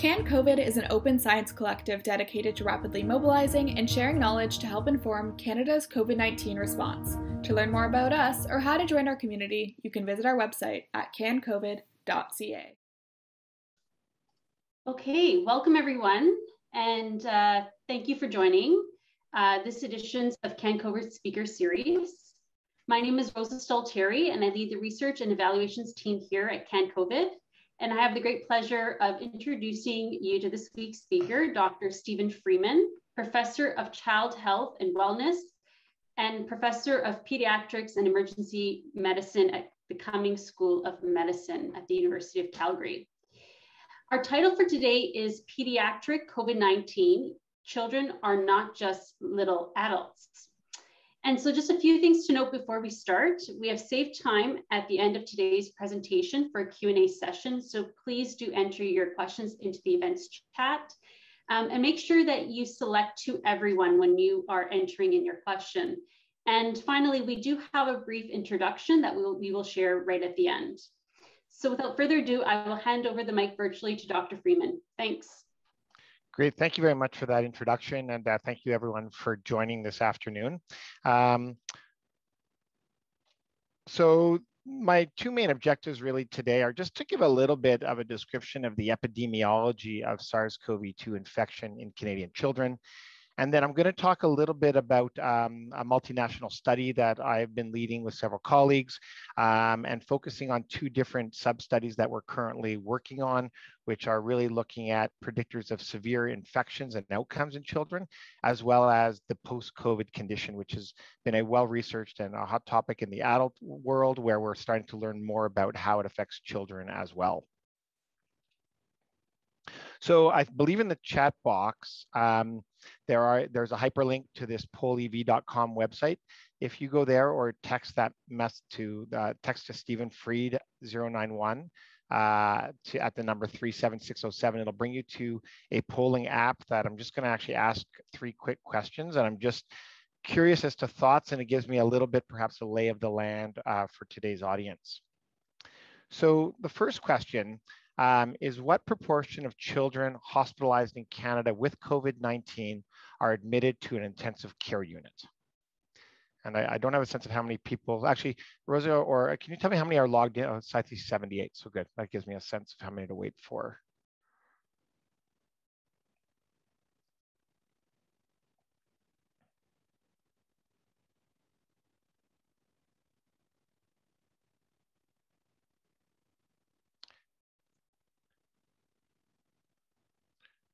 CanCOVID is an open science collective dedicated to rapidly mobilizing and sharing knowledge to help inform Canada's COVID 19 response. To learn more about us or how to join our community, you can visit our website at cancovid.ca. Okay, welcome everyone, and uh, thank you for joining uh, this edition of CanCOVID Speaker Series. My name is Rosa Stalteri, and I lead the research and evaluations team here at CanCOVID. And I have the great pleasure of introducing you to this week's speaker, Dr. Stephen Freedman, Professor of Child Health and Wellness and Professor of Pediatrics and Emergency Medicine at the Cummings School of Medicine at the University of Calgary. Our title for today is Pediatric COVID-19, Children Are Not Just Little Adults. And so just a few things to note before we start. We have saved time at the end of today's presentation for a Q&A session. So please do enter your questions into the events chat. Um, and make sure that you select to everyone when you are entering in your question. And finally, we do have a brief introduction that we will, we will share right at the end. So without further ado, I will hand over the mic virtually to Dr. Freedman. Thanks. Great, thank you very much for that introduction and uh, thank you everyone for joining this afternoon. Um, so my two main objectives really today are just to give a little bit of a description of the epidemiology of SARS-CoV-2 infection in Canadian children and then I'm going to talk a little bit about um, a multinational study that I've been leading with several colleagues um, and focusing on two different sub-studies that we're currently working on, which are really looking at predictors of severe infections and outcomes in children, as well as the post-COVID condition, which has been a well-researched and a hot topic in the adult world, where we're starting to learn more about how it affects children as well. So I believe in the chat box, um, there are there's a hyperlink to this pollev.com website. If you go there or text that mess to uh, text to Stephen Freed 091 uh, to, at the number 37607, it'll bring you to a polling app that I'm just going to actually ask three quick questions, and I'm just curious as to thoughts, and it gives me a little bit perhaps a lay of the land uh, for today's audience. So the first question um, is what proportion of children hospitalized in Canada with COVID-19 are admitted to an intensive care unit? And I, I, don't have a sense of how many people, actually, Rosa, or can you tell me how many are logged in? Oh, it's 78, so good. That gives me a sense of how many to wait for.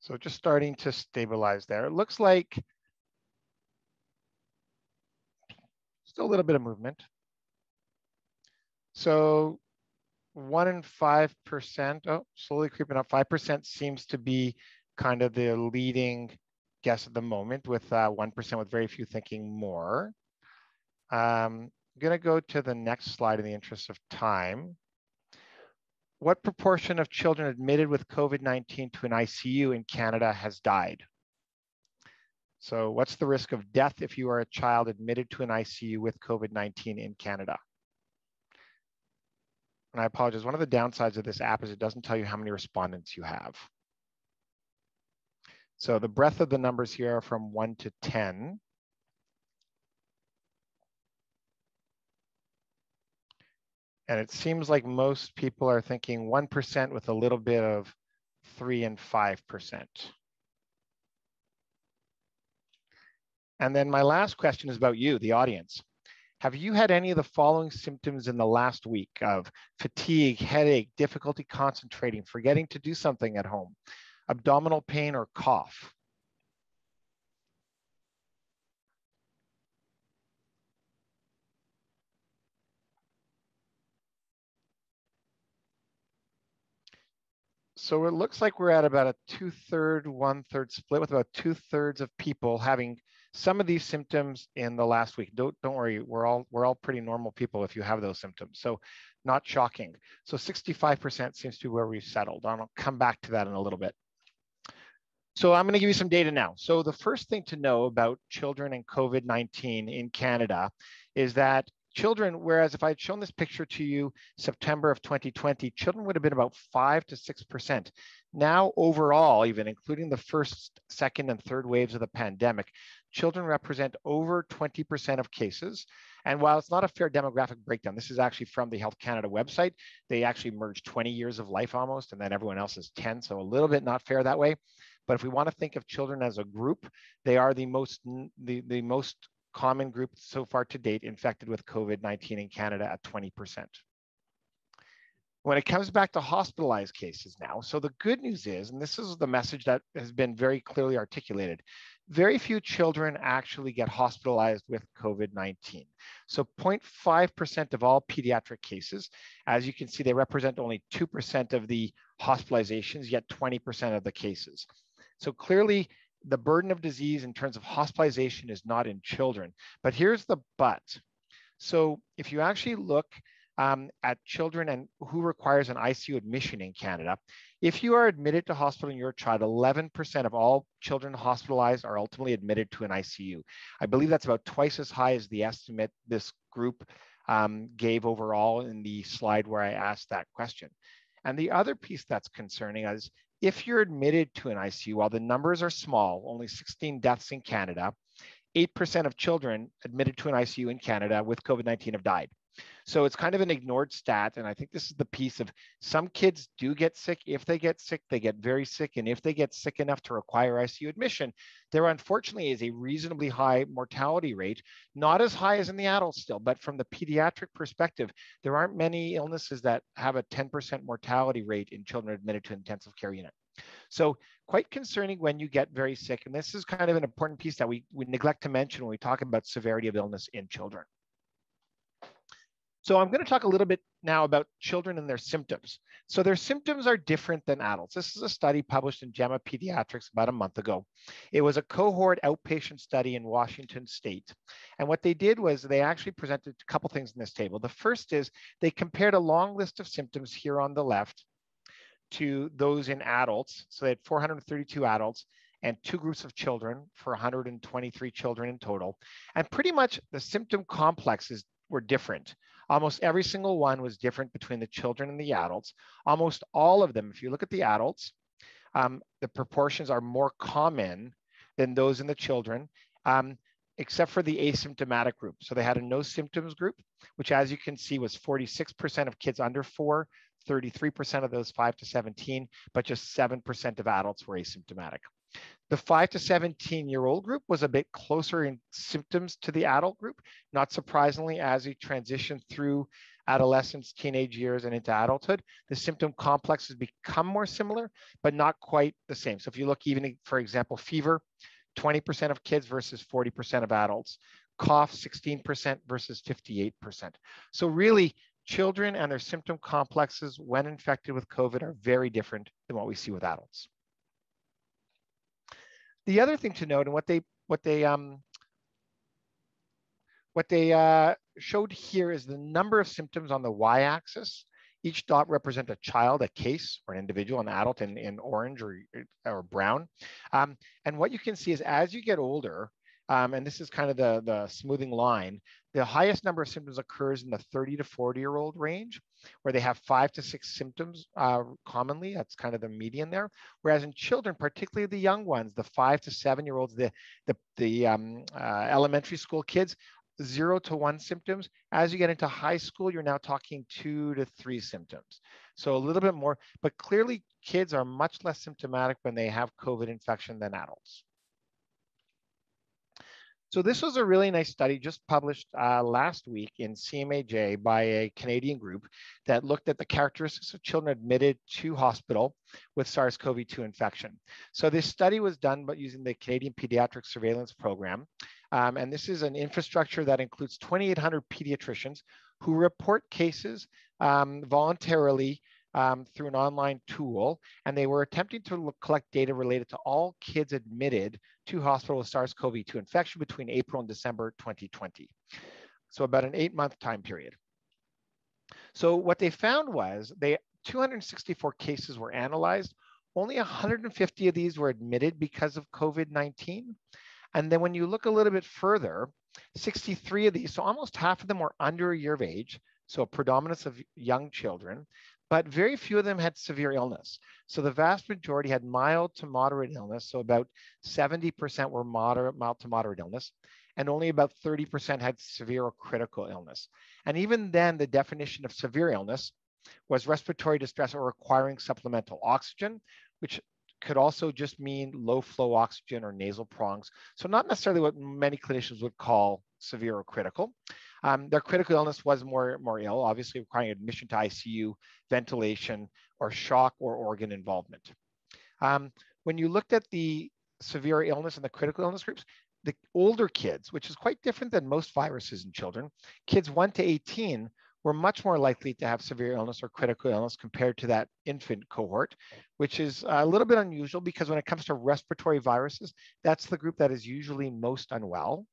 So just starting to stabilize there. It looks like still a little bit of movement. So one in 5%, oh, slowly creeping up, 5% seems to be kind of the leading guess at the moment with 1% uh, with very few thinking more. Um, I'm gonna go to the next slide in the interest of time what proportion of children admitted with COVID-19 to an ICU in Canada has died? So what's the risk of death if you are a child admitted to an ICU with COVID-19 in Canada? And I apologize, one of the downsides of this app is it doesn't tell you how many respondents you have. So the breadth of the numbers here are from one to 10. And it seems like most people are thinking 1% with a little bit of 3 and 5%. And then my last question is about you, the audience. Have you had any of the following symptoms in the last week of fatigue, headache, difficulty concentrating, forgetting to do something at home, abdominal pain, or cough? So it looks like we're at about a two third, one third split with about two thirds of people having some of these symptoms in the last week. Don't, don't worry, we're all, we're all pretty normal people if you have those symptoms. So not shocking. So 65% seems to be where we've settled. I'll come back to that in a little bit. So I'm gonna give you some data now. So the first thing to know about children and COVID-19 in Canada is that children, whereas if I had shown this picture to you September of 2020, children would have been about five to 6%. Now, overall, even including the first, second, and third waves of the pandemic, children represent over 20% of cases. And while it's not a fair demographic breakdown, this is actually from the Health Canada website. They actually merged 20 years of life almost, and then everyone else is 10. So a little bit not fair that way. But if we want to think of children as a group, they are the most the, the most common group so far to date infected with COVID-19 in Canada at 20%. When it comes back to hospitalized cases now, so the good news is, and this is the message that has been very clearly articulated, very few children actually get hospitalized with COVID-19. So 0.5% of all pediatric cases, as you can see, they represent only 2% of the hospitalizations, yet 20% of the cases. So clearly the burden of disease in terms of hospitalization is not in children. But here's the but. So if you actually look um, at children and who requires an ICU admission in Canada, if you are admitted to hospital in your child, 11% of all children hospitalized are ultimately admitted to an ICU. I believe that's about twice as high as the estimate this group um, gave overall in the slide where I asked that question. And the other piece that's concerning is if you're admitted to an ICU, while the numbers are small, only 16 deaths in Canada, 8% of children admitted to an ICU in Canada with COVID 19 have died. So it's kind of an ignored stat. And I think this is the piece of some kids do get sick. If they get sick, they get very sick. And if they get sick enough to require ICU admission, there unfortunately is a reasonably high mortality rate, not as high as in the adults still, but from the pediatric perspective, there aren't many illnesses that have a 10% mortality rate in children admitted to intensive care unit. So quite concerning when you get very sick. And this is kind of an important piece that we, we neglect to mention when we talk about severity of illness in children. So I'm going to talk a little bit now about children and their symptoms. So their symptoms are different than adults. This is a study published in JAMA Pediatrics about a month ago. It was a cohort outpatient study in Washington State. And what they did was they actually presented a couple things in this table. The first is they compared a long list of symptoms here on the left to those in adults. So they had 432 adults and two groups of children for 123 children in total. And pretty much the symptom complexes were different. Almost every single one was different between the children and the adults. Almost all of them, if you look at the adults, um, the proportions are more common than those in the children, um, except for the asymptomatic group. So they had a no symptoms group, which as you can see was 46% of kids under four, 33% of those five to 17, but just 7% of adults were asymptomatic. The five to 17 year old group was a bit closer in symptoms to the adult group. Not surprisingly, as we transition through adolescence, teenage years, and into adulthood, the symptom complexes become more similar, but not quite the same. So if you look even, for example, fever, 20% of kids versus 40% of adults, cough, 16% versus 58%. So really, children and their symptom complexes when infected with COVID are very different than what we see with adults. The other thing to note and what they what they um, what they uh, showed here is the number of symptoms on the y-axis. Each dot represent a child, a case, or an individual, an adult in, in orange or, or brown. Um, and what you can see is as you get older, um, and this is kind of the, the smoothing line, the highest number of symptoms occurs in the 30 to 40 year old range, where they have five to six symptoms uh, commonly. That's kind of the median there. Whereas in children, particularly the young ones, the five to seven year olds, the, the, the um, uh, elementary school kids, zero to one symptoms. As you get into high school, you're now talking two to three symptoms. So a little bit more, but clearly kids are much less symptomatic when they have COVID infection than adults. So this was a really nice study just published uh, last week in CMAJ by a Canadian group that looked at the characteristics of children admitted to hospital with SARS-CoV-2 infection. So this study was done by using the Canadian Pediatric Surveillance Program. Um, and this is an infrastructure that includes 2,800 pediatricians who report cases um, voluntarily um, through an online tool, and they were attempting to look, collect data related to all kids admitted to hospital with SARS-CoV-2 infection between April and December 2020. So about an eight month time period. So what they found was they 264 cases were analyzed. Only 150 of these were admitted because of COVID-19. And then when you look a little bit further, 63 of these, so almost half of them were under a year of age, so a predominance of young children, but very few of them had severe illness. So the vast majority had mild to moderate illness. So about 70% were moderate, mild to moderate illness, and only about 30% had severe or critical illness. And even then, the definition of severe illness was respiratory distress or requiring supplemental oxygen, which could also just mean low flow oxygen or nasal prongs. So not necessarily what many clinicians would call severe or critical. Um, their critical illness was more, more ill, obviously requiring admission to ICU, ventilation, or shock or organ involvement. Um, when you looked at the severe illness and the critical illness groups, the older kids, which is quite different than most viruses in children, kids 1 to 18 were much more likely to have severe illness or critical illness compared to that infant cohort, which is a little bit unusual because when it comes to respiratory viruses, that's the group that is usually most unwell.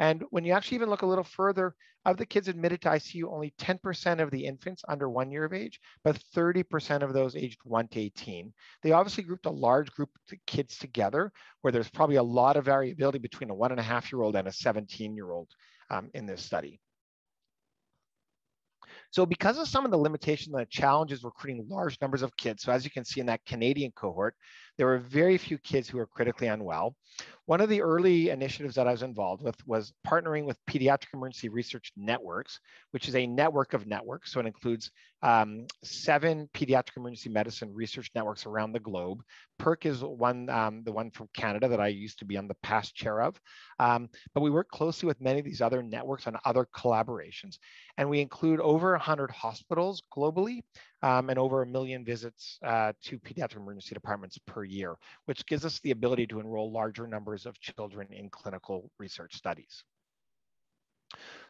And when you actually even look a little further, of the kids admitted to ICU, only 10% of the infants under one year of age, but 30% of those aged 1 to 18. They obviously grouped a large group of kids together where there's probably a lot of variability between a one and a half year old and a 17 year old um, in this study. So because of some of the limitations and the challenges recruiting large numbers of kids, so as you can see in that Canadian cohort, there were very few kids who were critically unwell. One of the early initiatives that I was involved with was partnering with Pediatric Emergency Research Networks, which is a network of networks. So it includes um, seven pediatric emergency medicine research networks around the globe. PERC is one, um, the one from Canada that I used to be on the past chair of. Um, but we work closely with many of these other networks on other collaborations. And we include over 100 hospitals globally um, and over a million visits uh, to pediatric emergency departments per year, which gives us the ability to enroll larger numbers of children in clinical research studies.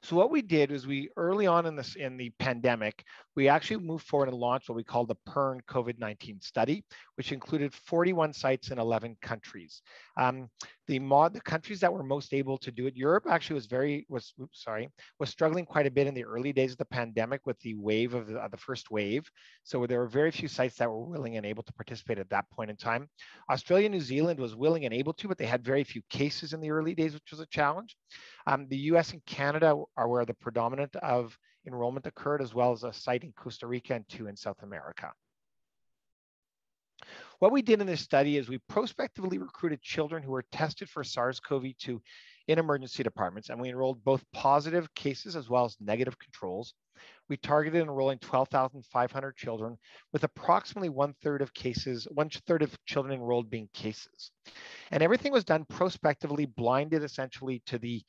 So what we did was we early on in this in the pandemic, we actually moved forward and launched what we call the PERN COVID-19 study, which included 41 sites in 11 countries. Um, the mod the countries that were most able to do it, Europe actually was very was oops, sorry was struggling quite a bit in the early days of the pandemic with the wave of the, uh, the first wave. So there were very few sites that were willing and able to participate at that point in time. Australia, New Zealand was willing and able to, but they had very few cases in the early days, which was a challenge. Um, the US and Canada are where the predominant of enrollment occurred, as well as a site in Costa Rica and two in South America. What we did in this study is we prospectively recruited children who were tested for SARS-CoV-2 in emergency departments, and we enrolled both positive cases as well as negative controls. We targeted enrolling 12,500 children with approximately one third of cases, one third of children enrolled being cases. And everything was done prospectively, blinded essentially to the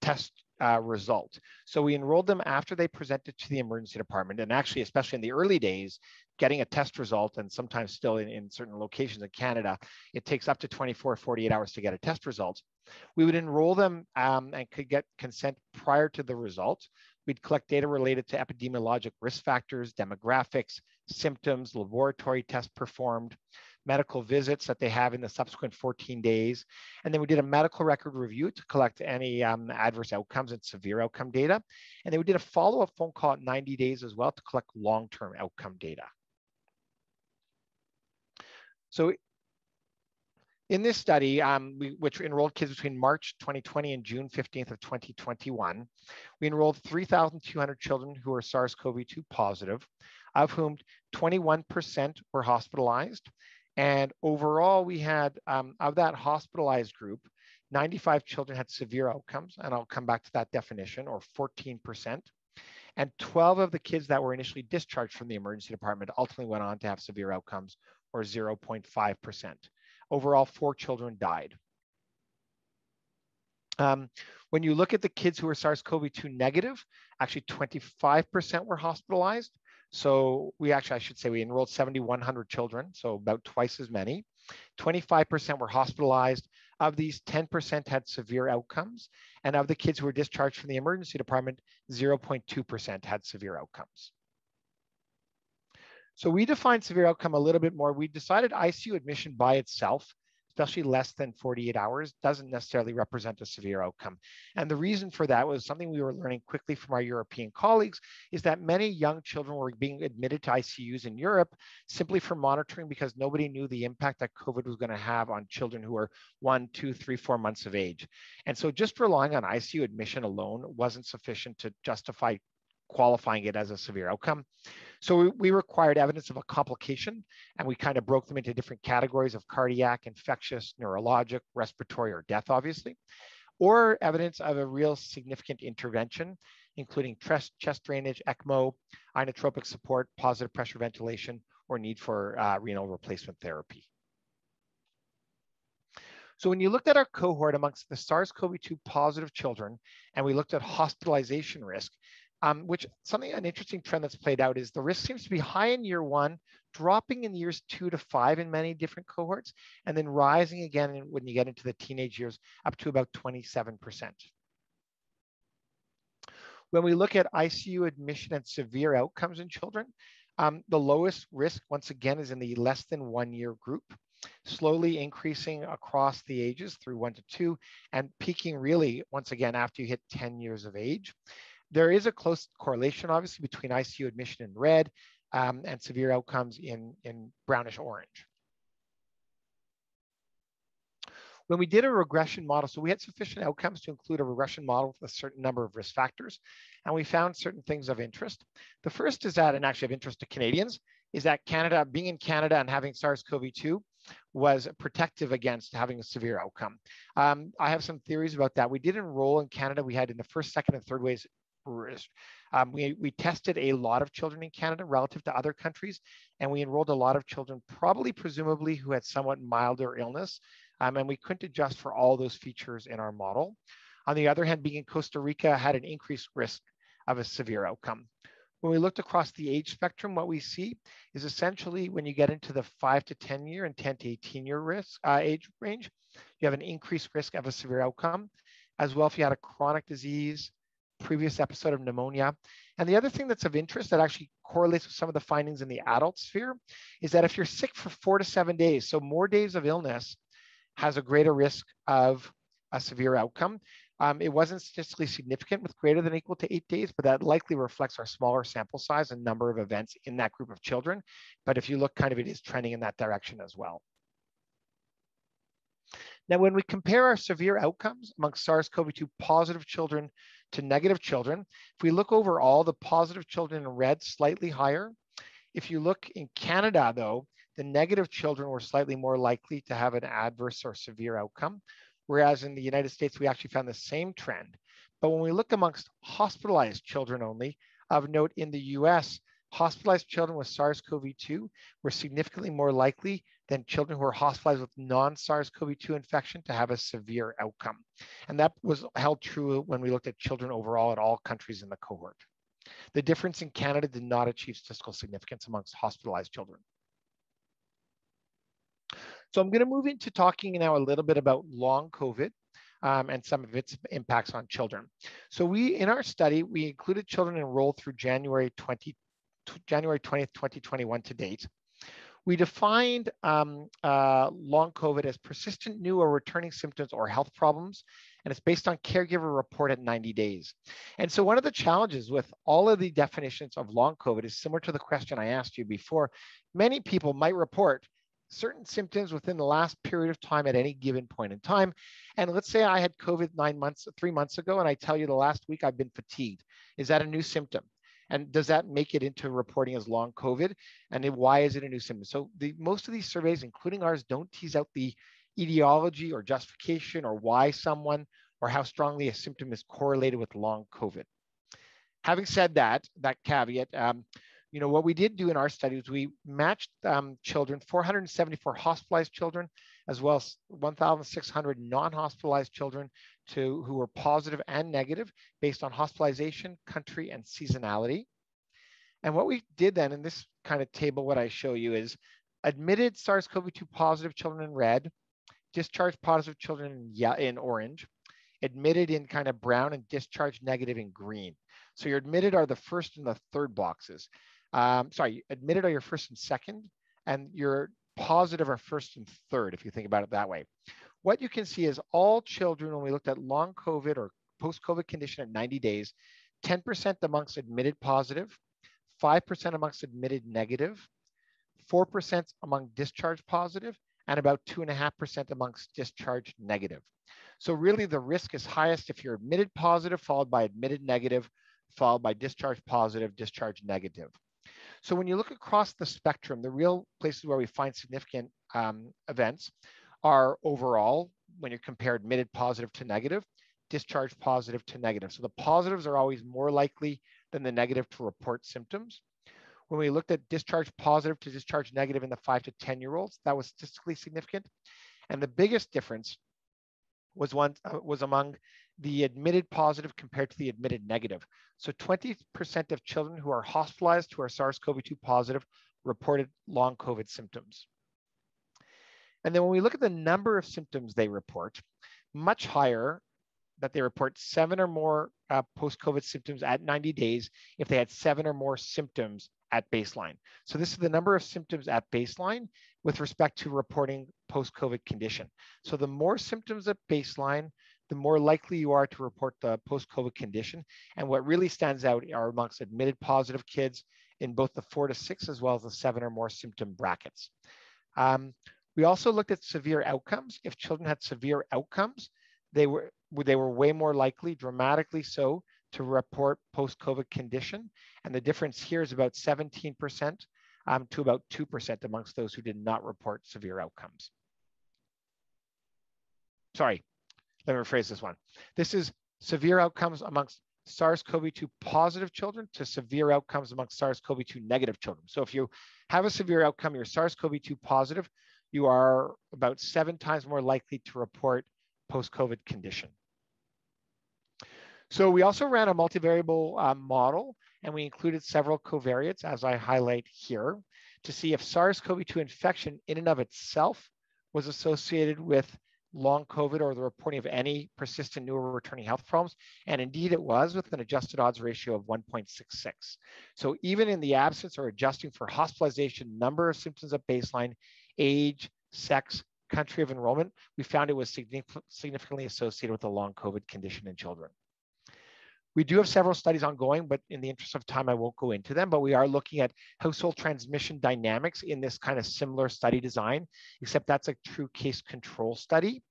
test uh, result. So we enrolled them after they presented to the emergency department. And actually, especially in the early days, getting a test result, and sometimes still in, in certain locations in Canada, it takes up to 24, 48 hours to get a test result. We would enroll them um, and could get consent prior to the result. We'd collect data related to epidemiologic risk factors, demographics, symptoms, laboratory tests performed, medical visits that they have in the subsequent 14 days. And then we did a medical record review to collect any um, adverse outcomes and severe outcome data. And then we did a follow-up phone call at 90 days as well to collect long-term outcome data. So in this study, um, we, which enrolled kids between March 2020 and June 15th of 2021, we enrolled 3,200 children who were SARS-CoV-2 positive, of whom 21% were hospitalized and overall, we had, um, of that hospitalized group, 95 children had severe outcomes, and I'll come back to that definition, or 14%. And 12 of the kids that were initially discharged from the emergency department ultimately went on to have severe outcomes, or 0.5%. Overall, four children died. Um, when you look at the kids who were SARS-CoV-2 negative, actually 25% were hospitalized, so we actually, I should say, we enrolled 7,100 children, so about twice as many. 25% were hospitalized. Of these, 10% had severe outcomes. And of the kids who were discharged from the emergency department, 0.2% had severe outcomes. So we defined severe outcome a little bit more. We decided ICU admission by itself especially less than 48 hours, doesn't necessarily represent a severe outcome. And the reason for that was something we were learning quickly from our European colleagues is that many young children were being admitted to ICUs in Europe simply for monitoring because nobody knew the impact that COVID was going to have on children who are one, two, three, four months of age. And so just relying on ICU admission alone wasn't sufficient to justify qualifying it as a severe outcome. So we, we, required evidence of a complication and we kind of broke them into different categories of cardiac, infectious, neurologic, respiratory, or death, obviously, or evidence of a real significant intervention, including chest, chest drainage, ECMO, inotropic support, positive pressure ventilation, or need for uh, renal replacement therapy. So when you looked at our cohort amongst the SARS-CoV-2 positive children, and we looked at hospitalization risk, um, which something an interesting trend that's played out is the risk seems to be high in year one, dropping in years two to five in many different cohorts, and then rising again when you get into the teenage years up to about 27%. When we look at ICU admission and severe outcomes in children, um, the lowest risk, once again, is in the less than one year group, slowly increasing across the ages through one to two, and peaking really, once again, after you hit 10 years of age. There is a close correlation, obviously, between ICU admission in red um, and severe outcomes in, in brownish orange. When we did a regression model, so we had sufficient outcomes to include a regression model with a certain number of risk factors, and we found certain things of interest. The first is that, and actually of interest to Canadians, is that Canada, being in Canada and having SARS-CoV-2 was protective against having a severe outcome. Um, I have some theories about that. We did enroll in Canada. We had in the first, second, and third waves um, we, we tested a lot of children in Canada relative to other countries, and we enrolled a lot of children, probably presumably who had somewhat milder illness, um, and we couldn't adjust for all those features in our model. On the other hand, being in Costa Rica had an increased risk of a severe outcome. When we looked across the age spectrum, what we see is essentially when you get into the five to 10 year and 10 to 18 year risk uh, age range, you have an increased risk of a severe outcome. As well, if you had a chronic disease, previous episode of pneumonia. And the other thing that's of interest that actually correlates with some of the findings in the adult sphere is that if you're sick for four to seven days, so more days of illness has a greater risk of a severe outcome. Um, it wasn't statistically significant with greater than equal to eight days, but that likely reflects our smaller sample size and number of events in that group of children. But if you look kind of, it is trending in that direction as well. Now, when we compare our severe outcomes amongst SARS-CoV-2 positive children to negative children. If we look overall, the positive children in red slightly higher. If you look in Canada, though, the negative children were slightly more likely to have an adverse or severe outcome, whereas in the United States, we actually found the same trend. But when we look amongst hospitalized children only, of note in the US, hospitalized children with SARS-CoV-2 were significantly more likely than children who are hospitalized with non-SARS-CoV-2 infection to have a severe outcome. And that was held true when we looked at children overall at all countries in the cohort. The difference in Canada did not achieve statistical significance amongst hospitalized children. So I'm going to move into talking now a little bit about long COVID um, and some of its impacts on children. So we, in our study, we included children enrolled through January 20, January 20th, 2021 to date. We defined um, uh, long COVID as persistent new or returning symptoms or health problems, and it's based on caregiver report at 90 days. And so one of the challenges with all of the definitions of long COVID is similar to the question I asked you before. Many people might report certain symptoms within the last period of time at any given point in time. And let's say I had COVID nine months, three months ago, and I tell you the last week I've been fatigued. Is that a new symptom? And does that make it into reporting as long COVID? And then why is it a new symptom? So the most of these surveys, including ours, don't tease out the etiology or justification or why someone or how strongly a symptom is correlated with long COVID. Having said that, that caveat, um, you know, what we did do in our study was we matched um, children, 474 hospitalized children, as well as 1,600 non-hospitalized children to who were positive and negative based on hospitalization, country, and seasonality. And what we did then in this kind of table, what I show you is admitted SARS-CoV-2 positive children in red, discharged positive children in, in orange, admitted in kind of brown and discharged negative in green. So your admitted are the first and the third boxes. Um, sorry, admitted are your first and second, and your positive are first and third, if you think about it that way. What you can see is all children, when we looked at long COVID or post-COVID condition at 90 days, 10% amongst admitted positive, 5% amongst admitted negative, 4% among discharge positive, and about 2.5% amongst discharge negative. So really the risk is highest if you're admitted positive, followed by admitted negative, followed by discharge positive, discharge negative. So when you look across the spectrum, the real places where we find significant um, events are overall, when you compare admitted positive to negative, discharge positive to negative. So the positives are always more likely than the negative to report symptoms. When we looked at discharge positive to discharge negative in the five to 10 year olds, that was statistically significant. And the biggest difference was one uh, was among the admitted positive compared to the admitted negative. So 20% of children who are hospitalized who are SARS-CoV-2 positive reported long COVID symptoms. And then when we look at the number of symptoms they report, much higher that they report seven or more uh, post-COVID symptoms at 90 days if they had seven or more symptoms at baseline. So this is the number of symptoms at baseline with respect to reporting post-COVID condition. So the more symptoms at baseline, the more likely you are to report the post-COVID condition. And what really stands out are amongst admitted positive kids in both the four to six as well as the seven or more symptom brackets. Um, we also looked at severe outcomes. If children had severe outcomes, they were they were way more likely, dramatically so, to report post-COVID condition. And the difference here is about 17% um, to about 2% amongst those who did not report severe outcomes. Sorry, let me rephrase this one. This is severe outcomes amongst SARS-CoV-2 positive children to severe outcomes amongst SARS-CoV-2 negative children. So if you have a severe outcome, you're SARS-CoV-2 positive, you are about seven times more likely to report post-COVID condition. So we also ran a multivariable um, model and we included several covariates as I highlight here to see if SARS-CoV-2 infection in and of itself was associated with long COVID or the reporting of any persistent new or returning health problems. And indeed it was with an adjusted odds ratio of 1.66. So even in the absence or adjusting for hospitalization, number of symptoms at baseline, age, sex, country of enrollment, we found it was significantly associated with a long COVID condition in children. We do have several studies ongoing, but in the interest of time, I won't go into them, but we are looking at household transmission dynamics in this kind of similar study design, except that's a true case control study.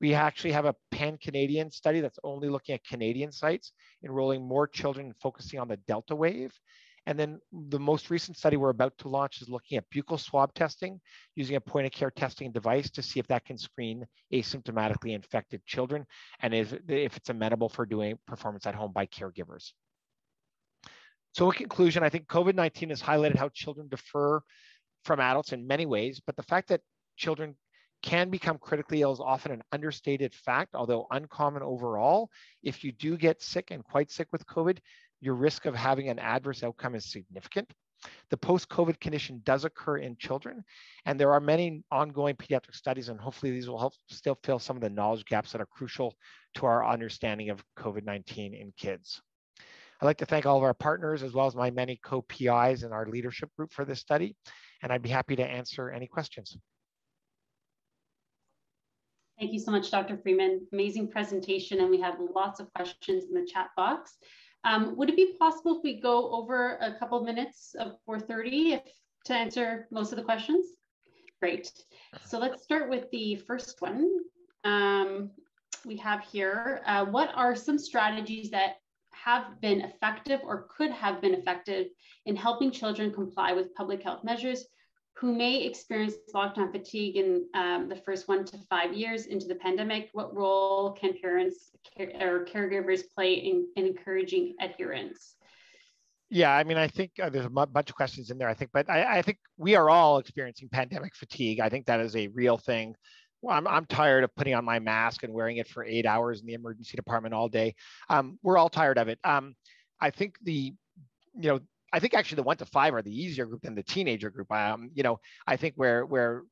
We actually have a pan-Canadian study that's only looking at Canadian sites, enrolling more children and focusing on the Delta wave. And then the most recent study we're about to launch is looking at buccal swab testing using a point of care testing device to see if that can screen asymptomatically infected children and if, if it's amenable for doing performance at home by caregivers. So in conclusion, I think COVID-19 has highlighted how children differ from adults in many ways, but the fact that children can become critically ill is often an understated fact, although uncommon overall. If you do get sick and quite sick with COVID, your risk of having an adverse outcome is significant. The post-COVID condition does occur in children, and there are many ongoing pediatric studies, and hopefully these will help still fill some of the knowledge gaps that are crucial to our understanding of COVID-19 in kids. I'd like to thank all of our partners as well as my many co-PIs and our leadership group for this study, and I'd be happy to answer any questions. Thank you so much, Dr. Freedman. Amazing presentation, and we have lots of questions in the chat box. Um, would it be possible if we go over a couple of minutes of 4.30 if, to answer most of the questions? Great. So let's start with the first one. Um, we have here, uh, what are some strategies that have been effective or could have been effective in helping children comply with public health measures who may experience lockdown fatigue in um, the first one to five years into the pandemic, what role can parents or caregivers play in, in encouraging adherence? Yeah, I mean, I think uh, there's a bunch of questions in there, I think, but I, I, think we are all experiencing pandemic fatigue. I think that is a real thing. Well, I'm, I'm tired of putting on my mask and wearing it for eight hours in the emergency department all day. Um, we're all tired of it. Um, I think the, you know, I think actually the one to five are the easier group than the teenager group. Um, you know, I think where where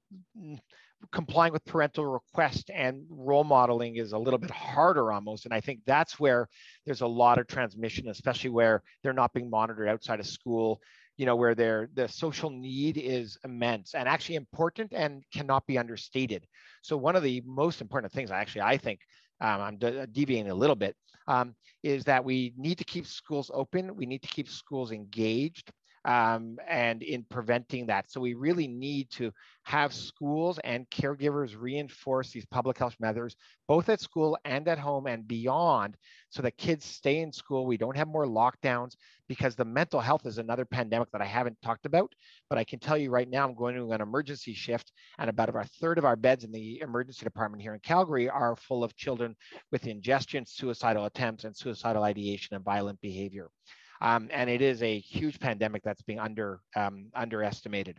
complying with parental request and role modeling is a little bit harder almost. And I think that's where there's a lot of transmission, especially where they're not being monitored outside of school. you know, where their the social need is immense and actually important and cannot be understated. So one of the most important things, actually, I think, um, I'm de- deviating a little bit, um, is that we need to keep schools open. We need to keep schools engaged um, and in preventing that. So we really need to have schools and caregivers reinforce these public health measures, both at school and at home and beyond, so that kids stay in school. We don't have more lockdowns because the mental health is another pandemic that I haven't talked about. But I can tell you right now, I'm going to an emergency shift, and about a third of our beds in the emergency department here in Calgary are full of children with ingestion, suicidal attempts, and suicidal ideation and violent behavior. Um, and it is a huge pandemic that's being under um, underestimated.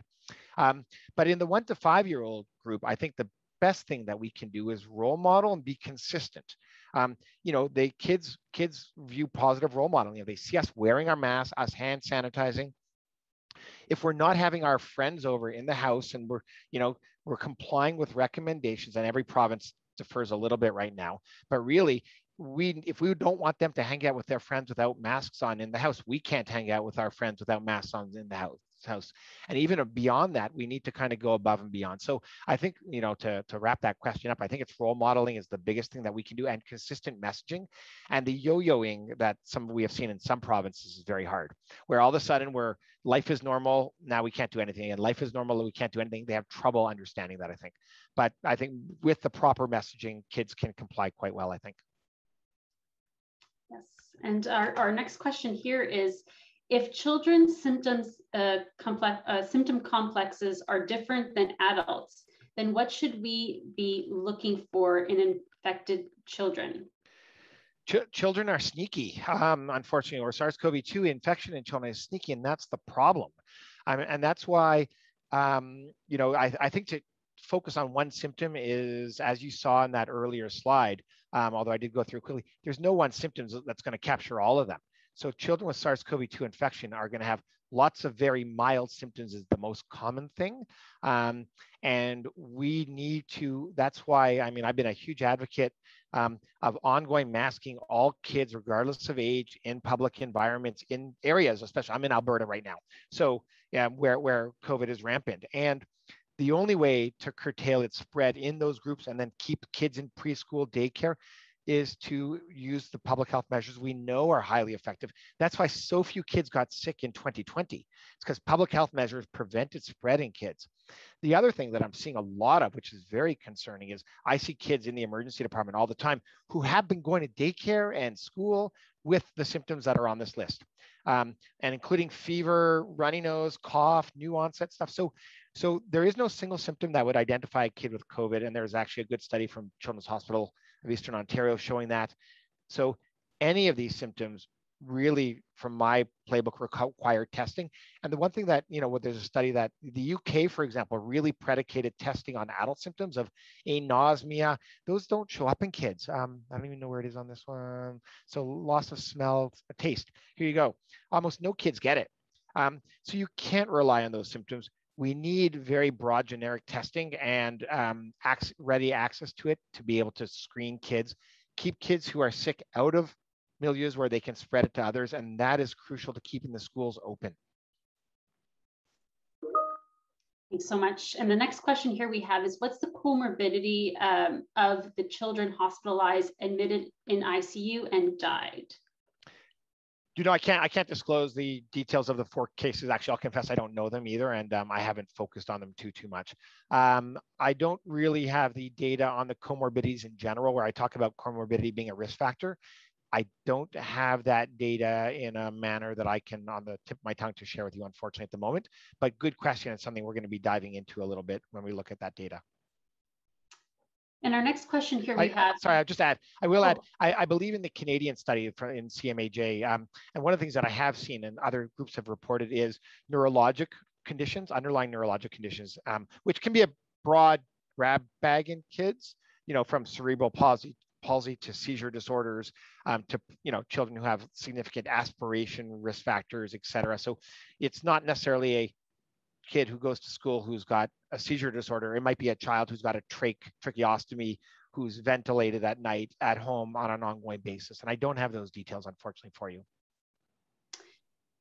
Um, but in the one to five year old group, I think the best thing that we can do is role model and be consistent. Um, you know, they kids kids view positive role modeling. You know, they see us wearing our masks, us hand sanitizing. If we're not having our friends over in the house and we're, you know, we're complying with recommendations, and every province differs a little bit right now, but really we if we don't want them to hang out with their friends without masks on in the house we can't hang out with our friends without masks on in the house house. And even beyond that we need to kind of go above and beyond. So i think you know to, to wrap that question up i think it's role modeling is the biggest thing that we can do and consistent messaging and the yo-yoing that some we have seen in some provinces is very hard where all of a sudden where life is normal now we can't do anything and life is normal we can't do anything. They have trouble understanding that i think. But i think with the proper messaging kids can comply quite well i think Yes, and our, our next question here is, if children's symptoms, uh, complex, uh, symptom complexes are different than adults, then what should we be looking for in infected children? Ch- children are sneaky, um, unfortunately, or SARS-CoV-2 infection in children is sneaky, and that's the problem. Um, and that's why, um, you know, I, I think to focus on one symptom is, as you saw in that earlier slide, um, although I did go through quickly, there's no one symptoms that's going to capture all of them. So children with SARS-CoV-2 infection are going to have lots of very mild symptoms is the most common thing. Um, and we need to, that's why, I mean, I've been a huge advocate um, of ongoing masking all kids, regardless of age, in public environments, in areas, especially, I'm in Alberta right now. So yeah, where, where COVID is rampant. And the only way to curtail its spread in those groups and then keep kids in preschool daycare is to use the public health measures we know are highly effective. That's why so few kids got sick in 2020. It's because public health measures prevented spreading kids. The other thing that I'm seeing a lot of, which is very concerning, is I see kids in the emergency department all the time who have been going to daycare and school with the symptoms that are on this list, um, and including fever, runny nose, cough, new onset stuff. So so there is no single symptom that would identify a kid with COVID. And there's actually a good study from Children's Hospital of Eastern Ontario showing that. So any of these symptoms really from my playbook require testing. And the one thing that you know there's a study that the uk for example really predicated testing on adult symptoms of anosmia. Those don't show up in kids. Um, i don't even know where it is on this one. So loss of smell taste. Here you go. Almost no kids get it. Um, so you can't rely on those symptoms we need very broad generic testing and um, ready access to it to be able to screen kids, keep kids who are sick out of milieux where they can spread it to others. And that is crucial to keeping the schools open. Thanks so much. And the next question here we have is what's the comorbidity um, of the children hospitalized, admitted in ICU and died? You know, I can't I can't disclose the details of the four cases. Actually, I'll confess I don't know them either, and um, I haven't focused on them too too much. Um, I don't really have the data on the comorbidities in general, where I talk about comorbidity being a risk factor. I don't have that data in a manner that I can on the tip of my tongue to share with you, unfortunately, at the moment. But good question. and something we're going to be diving into a little bit when we look at that data. And our next question here we I, have. Sorry, I'll just add. I will oh. add. I, I, believe in the Canadian study in CMAJ, um, and one of the things that I have seen and other groups have reported is neurologic conditions, underlying neurologic conditions, um, which can be a broad grab bag in kids. You know, from cerebral palsy palsy to seizure disorders um, to you know children who have significant aspiration risk factors et cetera so it's not necessarily a kid who goes to school who's got a seizure disorder. It might be a child who's got a trach tracheostomy who's ventilated at night at home on an ongoing basis. And I don't have those details, unfortunately, for you.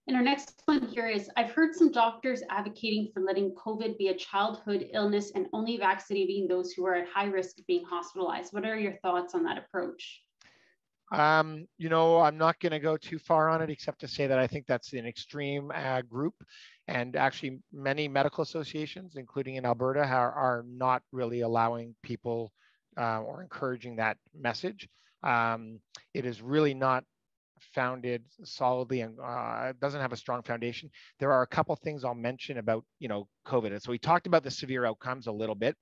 And our next one here is I've heard some doctors advocating for letting COVID be a childhood illness and only vaccinating those who are at high risk of being hospitalized. What are your thoughts on that approach? Um, you know, I'm not going to go too far on it, except to say that I think that's an extreme uh, group. And actually, many medical associations, including in Alberta, are, are not really allowing people uh, or encouraging that message. Um, it is really not founded solidly and uh, doesn't have a strong foundation. There are a couple things I'll mention about, you know, COVID. And so we talked about the severe outcomes a little bit.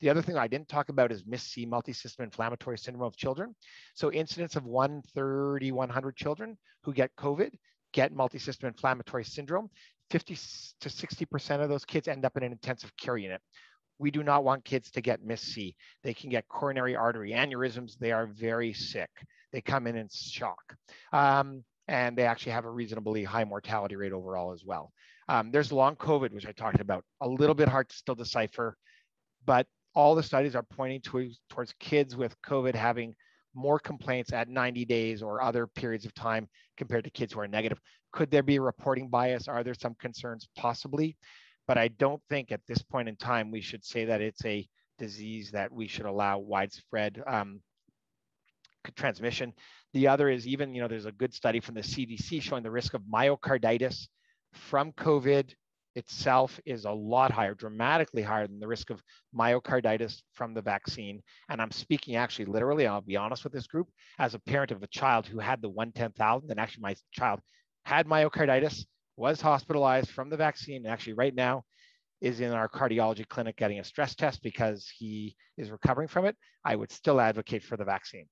The other thing I didn't talk about is MIS-C, multisystem inflammatory syndrome of children. So incidence of 130, 100 children who get COVID get multisystem inflammatory syndrome. 50 to 60% of those kids end up in an intensive care unit. We do not want kids to get MIS-C. They can get coronary artery aneurysms. They are very sick they come in in shock. Um, and they actually have a reasonably high mortality rate overall as well. Um, there's long COVID, which I talked about, a little bit hard to still decipher, but all the studies are pointing to, towards kids with COVID having more complaints at 90 days or other periods of time compared to kids who are negative. Could there be a reporting bias? Are there some concerns? Possibly, but I don't think at this point in time we should say that it's a disease that we should allow widespread um, transmission. The other is even, you know, there's a good study from the CDC showing the risk of myocarditis from COVID itself is a lot higher, dramatically higher than the risk of myocarditis from the vaccine. And I'm speaking actually literally, I'll be honest with this group, as a parent of a child who had the 110,000, and actually my child had myocarditis, was hospitalized from the vaccine, and actually right now is in our cardiology clinic getting a stress test because he is recovering from it. I would still advocate for the vaccine.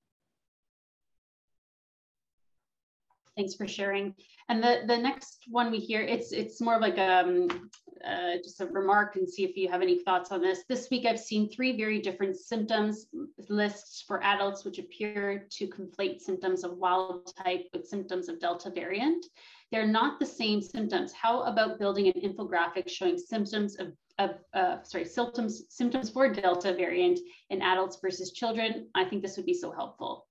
Thanks for sharing. And the, the next one we hear, it's it's more of like um, uh, just a remark and see if you have any thoughts on this. This week, I've seen three very different symptoms lists for adults, which appear to conflate symptoms of wild type with symptoms of Delta variant. They're not the same symptoms. How about building an infographic showing symptoms of, of uh, sorry, symptoms symptoms for Delta variant in adults versus children? I think this would be so helpful.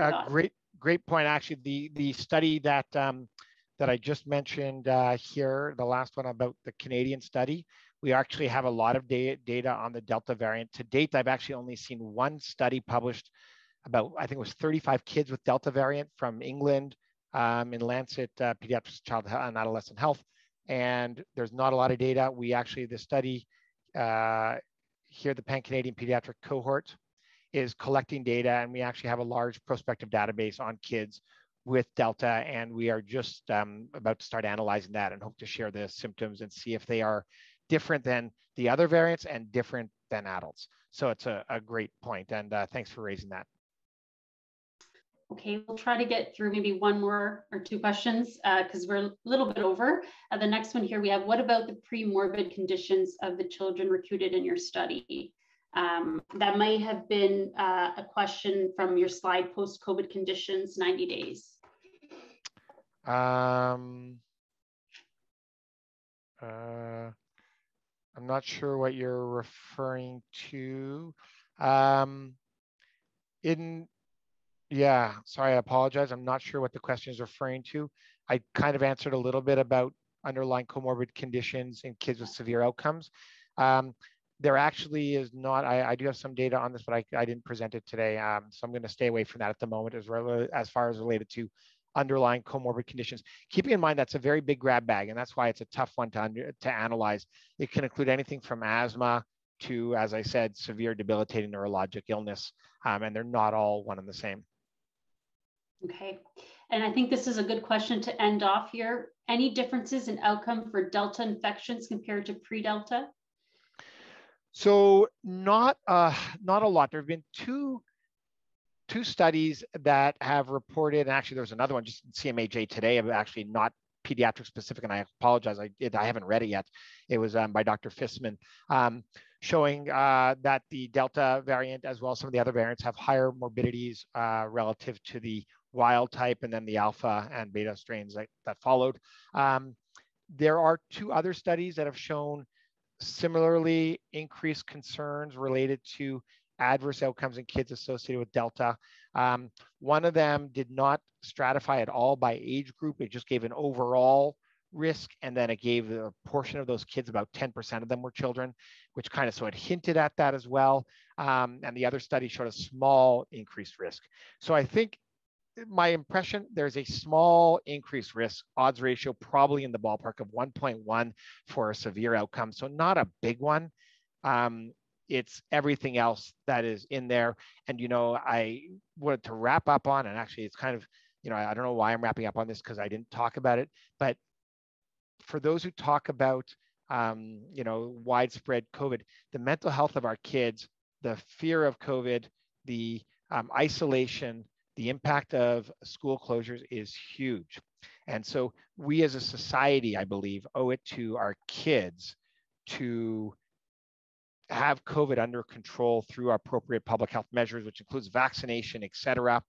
Uh, great, great point. Actually, the the study that um, that I just mentioned uh, here, the last one about the Canadian study, we actually have a lot of data, data on the Delta variant. To date, I've actually only seen one study published about, I think it was 35 kids with Delta variant from England um, in Lancet uh, Pediatrics Child and Adolescent Health. And there's not a lot of data. We actually, the study uh, here, the Pan-Canadian Pediatric Cohort, is collecting data and we actually have a large prospective database on kids with Delta and we are just um, about to start analyzing that and hope to share the symptoms and see if they are different than the other variants and different than adults. So it's a, a great point and uh, thanks for raising that. Okay, we'll try to get through maybe one more or two questions because uh, we're a little bit over. Uh, the next one here we have, what about the pre-morbid conditions of the children recruited in your study? Um, that might have been uh, a question from your slide post-COVID conditions, 90 days. Um, uh, I'm not sure what you're referring to. Um, in, yeah, sorry, I apologize. I'm not sure what the question is referring to. I kind of answered a little bit about underlying comorbid conditions in kids with severe outcomes. Um, there actually is not, I, I, do have some data on this, but I, I didn't present it today. Um, so I'm going to stay away from that at the moment as, as far as related to underlying comorbid conditions. Keeping in mind that's a very big grab bag, and that's why it's a tough one to, under, to analyze. It can include anything from asthma to, as I said, severe debilitating neurologic illness, um, and they're not all one and the same. Okay, and I think this is a good question to end off here. Any differences in outcome for Delta infections compared to pre-Delta? So not uh, not a lot. There have been two two studies that have reported, and actually there was another one just in CMAJ today, actually not pediatric specific, and I apologize, I, it, I haven't read it yet. It was um, by Dr. Fisman, um, showing uh, that the Delta variant, as well as some of the other variants, have higher morbidities uh, relative to the wild type and then the alpha and beta strains that, that followed. Um, there are two other studies that have shown similarly increased concerns related to adverse outcomes in kids associated with Delta. Um, one of them did not stratify at all by age group. It just gave an overall risk. And then it gave a portion of those kids, about 10% of them were children, which kind of so it hinted at that as well. Um, and the other study showed a small increased risk. So I think my impression there's a small increased risk odds ratio probably in the ballpark of 1.1 for a severe outcome. So not a big one. Um, it's everything else that is in there. And you know i wanted to wrap up on and actually it's kind of you know i don't know why i'm wrapping up on this because i didn't talk about it but for those who talk about um, you know widespread covid the mental health of our kids the fear of covid the um, isolation the impact of school closures is huge. And so we as a society, I believe, owe it to our kids to have COVID under control through appropriate public health measures, which includes vaccination, et cetera,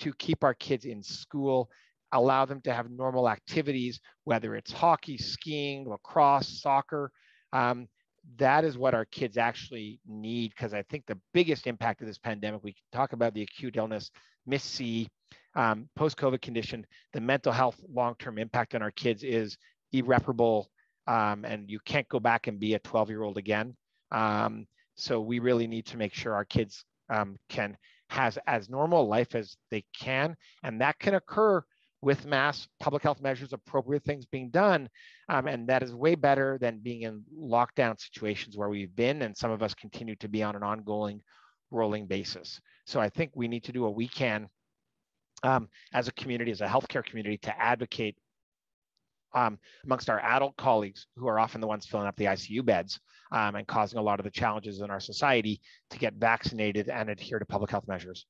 to keep our kids in school, allow them to have normal activities, whether it's hockey, skiing, lacrosse, soccer. Um, that is what our kids actually need because I think the biggest impact of this pandemic, we can talk about the acute illness, MIS-C, um, post-COVID condition, the mental health long-term impact on our kids is irreparable, um, and you can't go back and be a 12-year-old again. Um, so we really need to make sure our kids um, can has as normal life as they can, and that can occur with mass public health measures, appropriate things being done. Um, and that is way better than being in lockdown situations where we've been, and some of us continue to be on an ongoing rolling basis. So I think we need to do what we can um, as a community, as a healthcare community, to advocate um, amongst our adult colleagues who are often the ones filling up the ICU beds um, and causing a lot of the challenges in our society to get vaccinated and adhere to public health measures.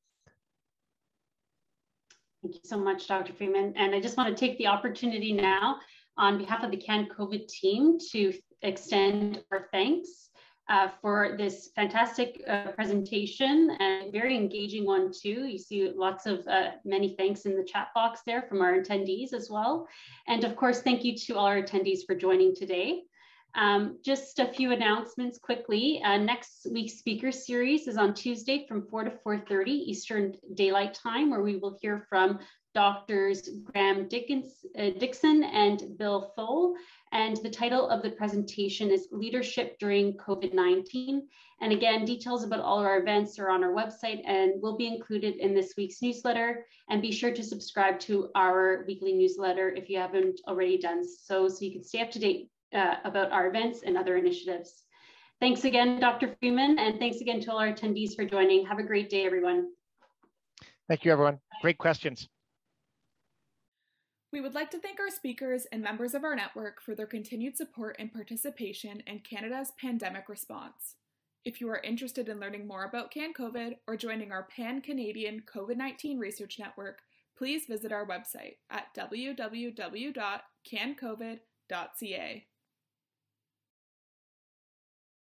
Thank you so much, Dr. Freedman. And I just want to take the opportunity now on behalf of the CanCOVID team to extend our thanks uh, for this fantastic uh, presentation and very engaging one too. You see lots of uh, many thanks in the chat box there from our attendees as well. And of course, thank you to all our attendees for joining today. Um, just a few announcements quickly. Uh, next week's speaker series is on Tuesday from 4 to 4.30 Eastern Daylight Time, where we will hear from Doctors Graham Dickens, uh, Dickson and Bill Tholl. And the title of the presentation is Leadership During COVID-19. And again, details about all our events are on our website and will be included in this week's newsletter. And be sure to subscribe to our weekly newsletter if you haven't already done so, so you can stay up to date uh, about our events and other initiatives. Thanks again, Dr. Freedman, and thanks again to all our attendees for joining. Have a great day, everyone. Thank you, everyone. Great questions. We would like to thank our speakers and members of our network for their continued support and participation in Canada's pandemic response. If you are interested in learning more about CanCOVID or joining our Pan Canadian COVID 19 Research Network, please visit our website at www.cancovid.ca.